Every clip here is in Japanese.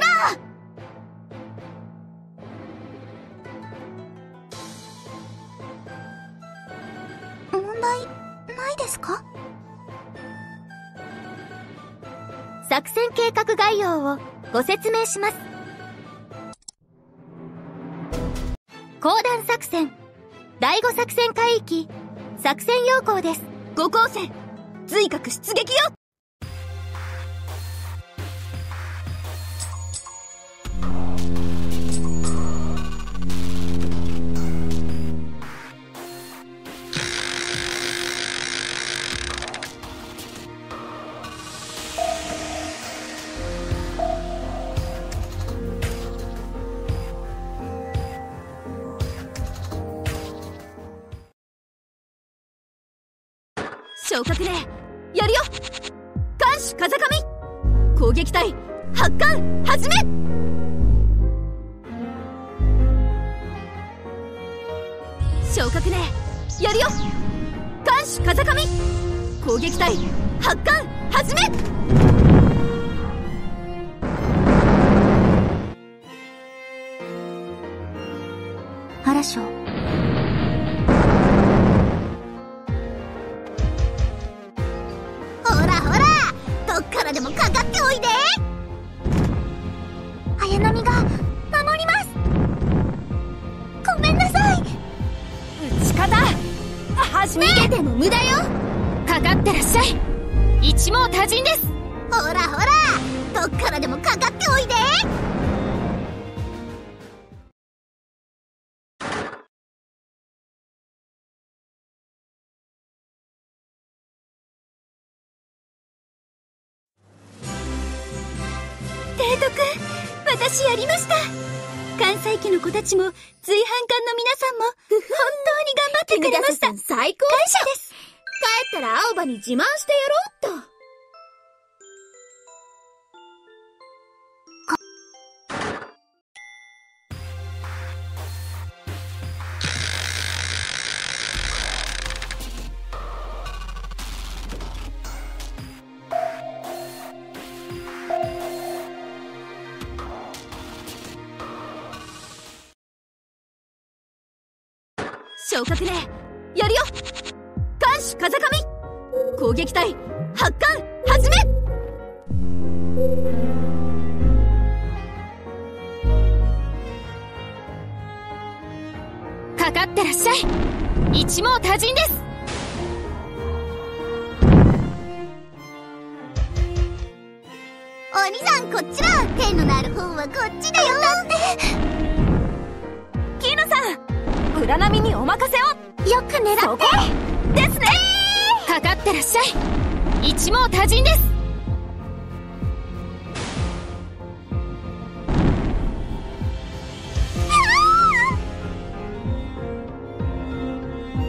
ラ問題ないですか？作戦計画概要をご説明します。講談作戦。第5作戦海域作戦要項です。五光線。随閣出撃よ。昇格ねやるよ。艦首風上。攻撃隊発艦始め。昇格ねやるよ。艦首風上。攻撃隊発艦始め。嵐翔逃げても無駄よ。かかってらっしゃい。一網多人です。ほらほらどっからでもかかっておいで。提督私やりました関西機の子たちも随伴艦の皆さんも本当に頑張ってくれました。君最高感謝です。帰ったら青葉に自慢してやろうっと昇やるよ。艦首風上。攻撃隊発艦始め。かかってらっしゃい。一網多人です。お兄さんこっちだ。剣のなる方はこっちだよ。キーヌさん裏波にお任せを。よく狙って。ですね。かかってらっしゃい。一網多人です。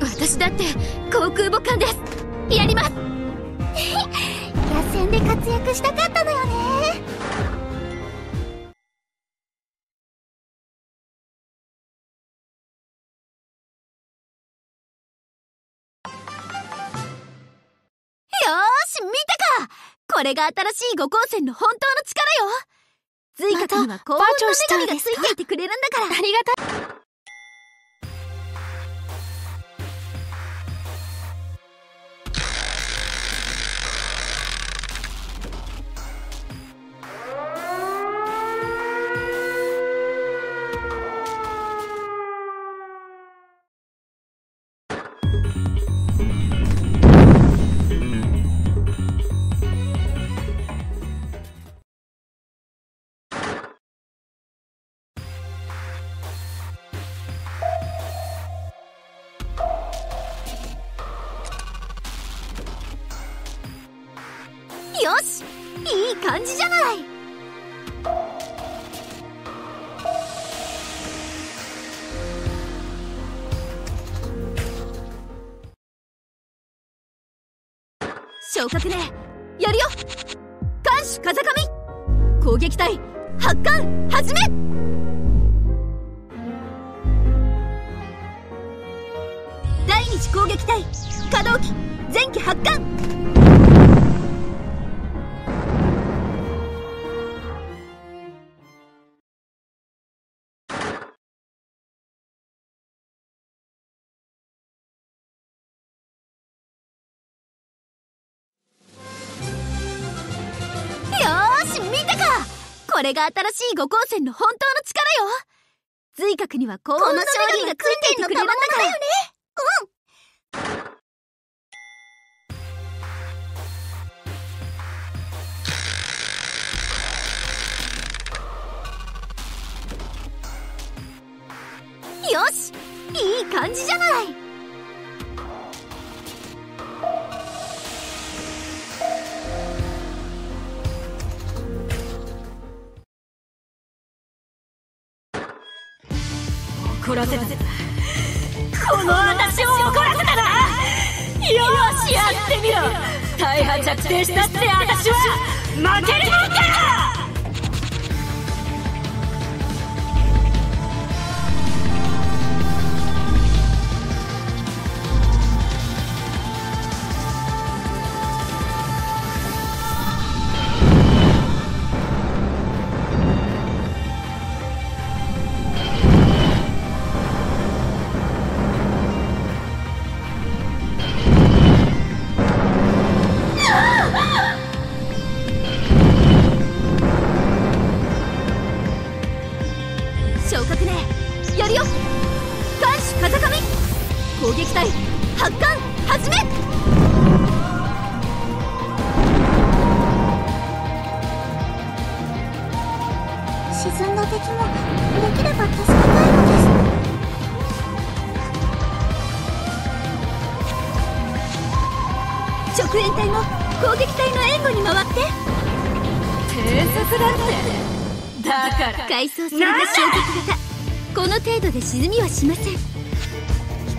私だって航空母艦です。やります。野戦で活躍したかったのよねこれが新しい五光線の本当の力よ。随閣には幸運の女神がついていてくれるんだから。ありがたい感じじゃない。昇格ね。やるよ。艦首風上。攻撃隊発艦始め。第二次攻撃隊可動機前期発艦。これが新しい五光線の本当の力よ。髄核には幸運の女神がついていてくれるんだからよね。よし。いい感じじゃない。この私を怒らせたらよしやってみろ。大破着底したって私は負けるもんか！敵もできれば助けたいのです直縁隊も攻撃隊の援護に回って偵察だってだから改装された衝撃型この程度で沈みはしません飛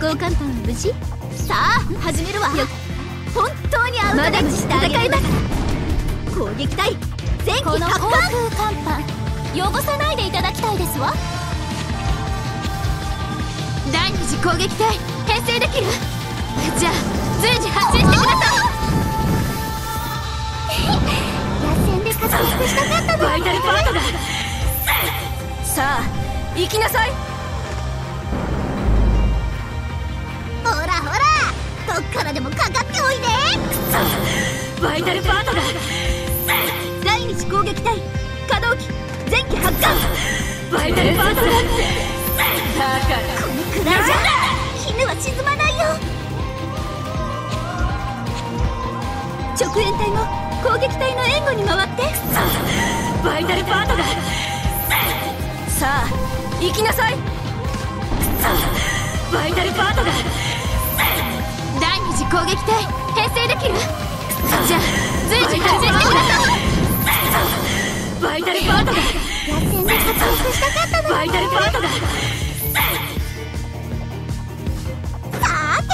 行甲板は無事さあ始めるわよ本当にアウトダッチして戦います攻撃隊前期この航空甲板汚さないでいただきたいですわ。第二次攻撃隊編成できる？じゃあ随時発進してくださ野戦で活躍したかったのバイタルパートださあ行きなさい。ほらほらどっからでもかかっておいで。バイタルパートだい第二次攻撃隊可動機前期発艦バイタルパートだだからこのくらいじゃ絹は沈まないよ！直縁隊も攻撃隊の援護に回って！バイタルパートださあ行きなさい！バイタルパートだ！第二次攻撃隊編成できる？じゃあ随時発進してくださいバイタルパートだ野戦で活躍したかったの。バイタルパートださーて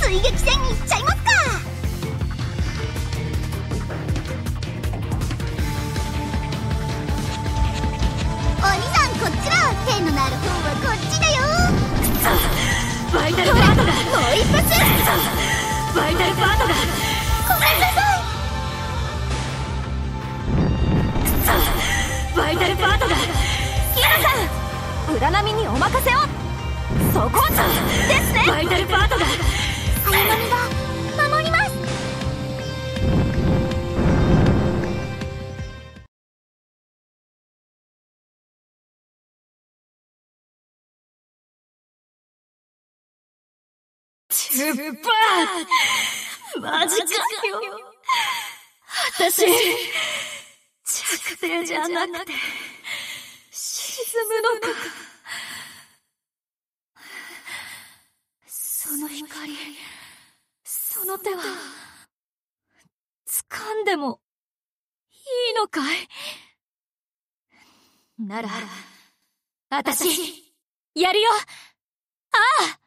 追撃戦に行っちゃいますか。お兄さんこっちら剣のなる方はこっちだよ。バイタルパートだもう一発。バイタルパートだごめんなさいバイタルパートだ浦波にお任せを。そこじゃ。ですね。バイタルパートだ早飲みが。守りますチュッパー。マジかよ。私着底じゃなくて。のか。その光その手は掴んでもいいのかい？なら私。やるよ。ああ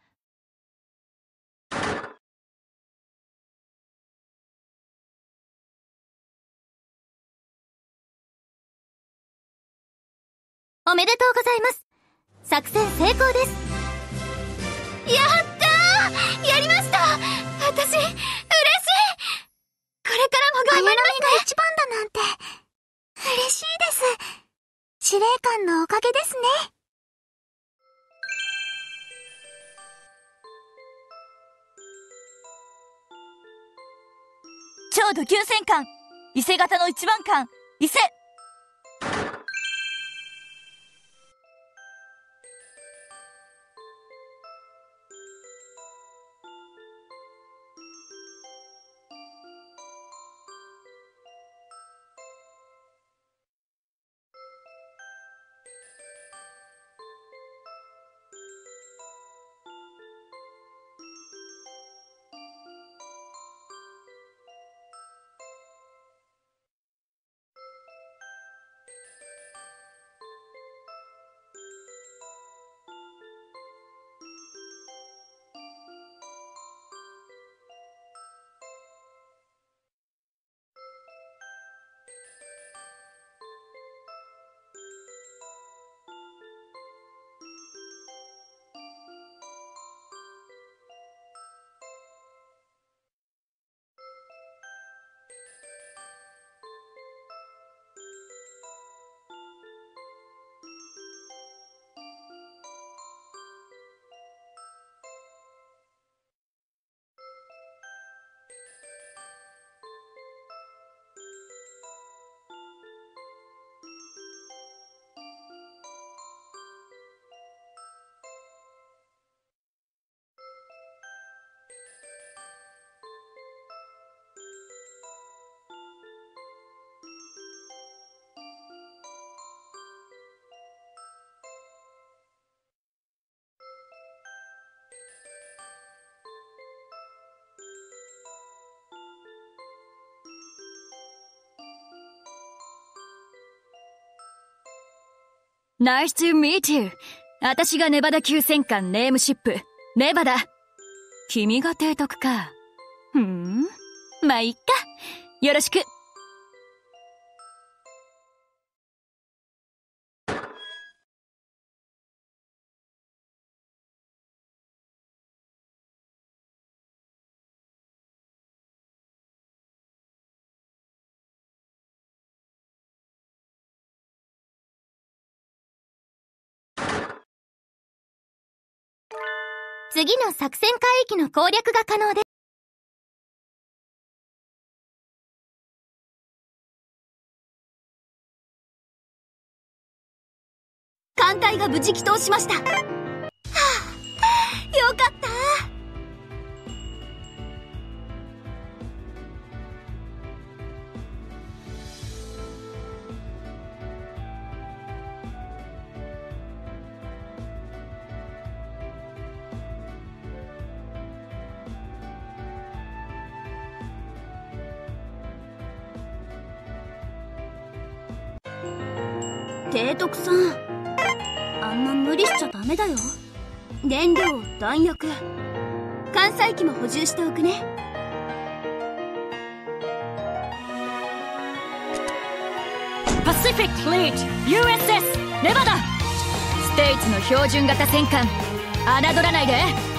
おめでとうございます。作戦成功です。やったー！やりました！私嬉しい！これからも頑張りますが一番だなんて嬉しいです。司令官のおかげですね。超ド級戦艦伊勢型の一番艦伊勢 Nice to meet you. 私がネバダ級戦艦ネームシップ、ネバダ。君が提督か。ふん。まあ、いっか。よろしく。次の作戦海域の攻略が可能です。艦隊が無事帰投しました。はあ、よかった。提督さん。あんま無理しちゃダメだよ。燃料弾薬。艦載機も補充しておくね。Pacific Fleet USS ネバダステイツの標準型戦艦。侮らないで。